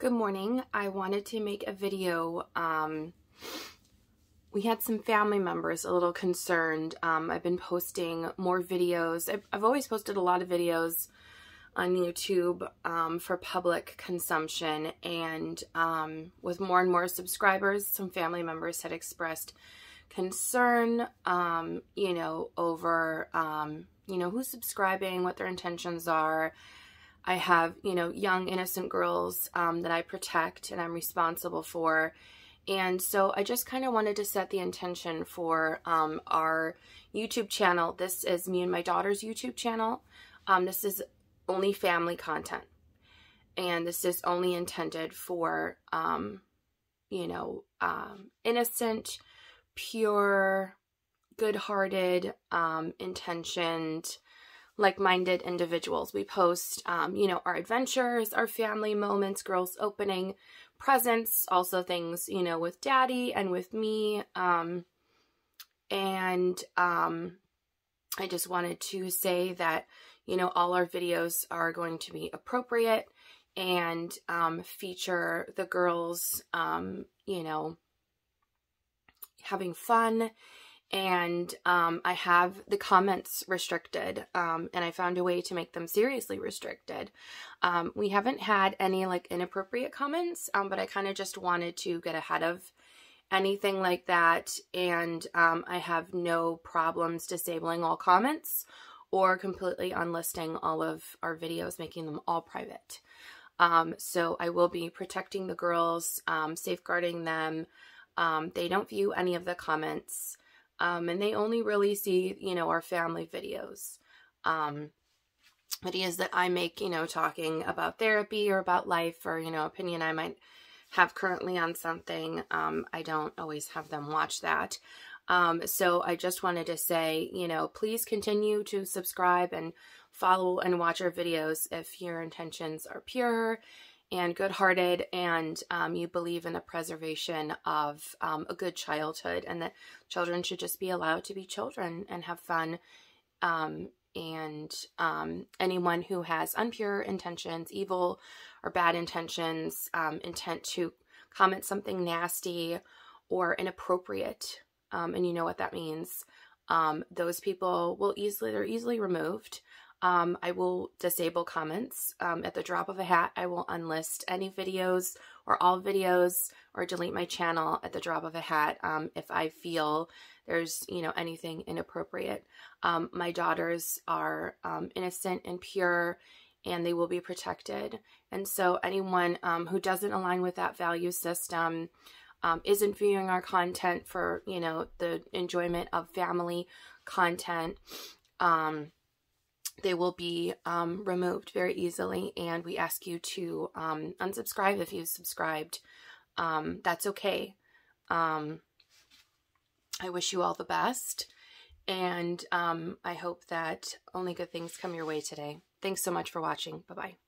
Good morning. I wanted to make a video. Um, we had some family members a little concerned. Um, I've been posting more videos. I've, I've, always posted a lot of videos on YouTube um, for public consumption and um, with more and more subscribers, some family members had expressed concern, um, you know, over, um, you know, who's subscribing, what their intentions are, I have, you know, young innocent girls um, that I protect and I'm responsible for. And so I just kind of wanted to set the intention for um, our YouTube channel. This is me and my daughter's YouTube channel. Um, this is only family content. And this is only intended for, um, you know, um, innocent, pure, good-hearted, um, intentioned, like-minded individuals. We post, um, you know, our adventures, our family moments, girls opening presents, also things, you know, with daddy and with me. Um, and um, I just wanted to say that, you know, all our videos are going to be appropriate and um, feature the girls, um, you know, having fun and um, I have the comments restricted, um, and I found a way to make them seriously restricted. Um, we haven't had any like inappropriate comments, um, but I kind of just wanted to get ahead of anything like that, and um, I have no problems disabling all comments or completely unlisting all of our videos, making them all private. Um, so I will be protecting the girls, safeguarding them. they don't view any of the comments um, and they only really see, you know, our family videos. Um, videos that I make, you know, talking about therapy or about life or, you know, opinion I might have currently on something. Um, I don't always have them watch that. Um, so I just wanted to say, you know, please continue to subscribe and follow and watch our videos if your intentions are pure and good-hearted and um, you believe in the preservation of um, a good childhood and that children should just be allowed to be children and have fun um, and um, anyone who has unpure intentions evil or bad intentions um, intent to comment something nasty or inappropriate um, and you know what that means those people will easily they're easily removed um, I will disable comments. Um, at the drop of a hat, I will unlist any videos or all videos or delete my channel at the drop of a hat um, if I feel there's, you know, anything inappropriate. Um, my daughters are um, innocent and pure and they will be protected. And so anyone um, who doesn't align with that value system, isn't viewing our content for, you know, the enjoyment of family content, um, they will be um, removed very easily and we ask you to um, unsubscribe if you've subscribed. Um, that's okay. Um, I wish you all the best and um, I hope that only good things come your way today. Thanks so much for watching. Bye-bye.